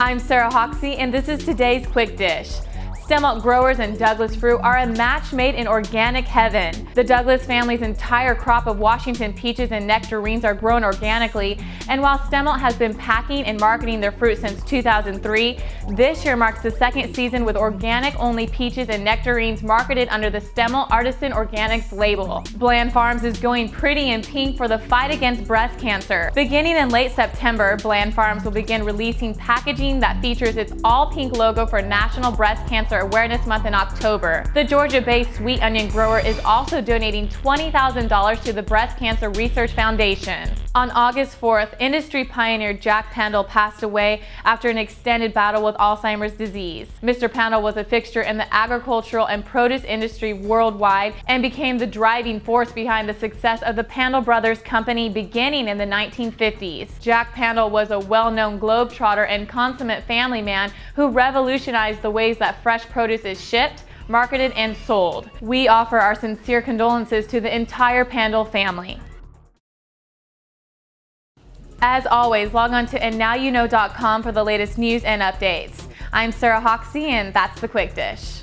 I'm Sarah Hoxie, and this is today's Quick Dish. Stemilt growers and Douglas fruit are a match made in organic heaven. The Douglas family's entire crop of Washington peaches and nectarines are grown organically, and while Stemilt has been packing and marketing their fruit since 2003, this year marks the second season with organic-only peaches and nectarines marketed under the Stemilt Artisan Organics label. Bland Farms is going pretty in pink for the fight against breast cancer. Beginning in late September, Bland Farms will begin releasing packaging that features its all-pink logo for National Breast Cancer Cancer Awareness Month in October. The Georgia-based sweet onion grower is also donating $20,000 to the Breast Cancer Research Foundation. On August 4th, industry pioneer Jack Pandol passed away after an extended battle with Alzheimer's disease. Mr. Pandol was a fixture in the agricultural and produce industry worldwide and became the driving force behind the success of the Pandol Brothers Company beginning in the 1950s. Jack Pandol was a well-known globetrotter and consummate family man who revolutionized the ways that fresh produce is shipped, marketed, and sold. We offer our sincere condolences to the entire Pandol family. As always, log on to andnowuknow.com for the latest news and updates. I'm Sarah Hoxie, and that's the Quick Dish.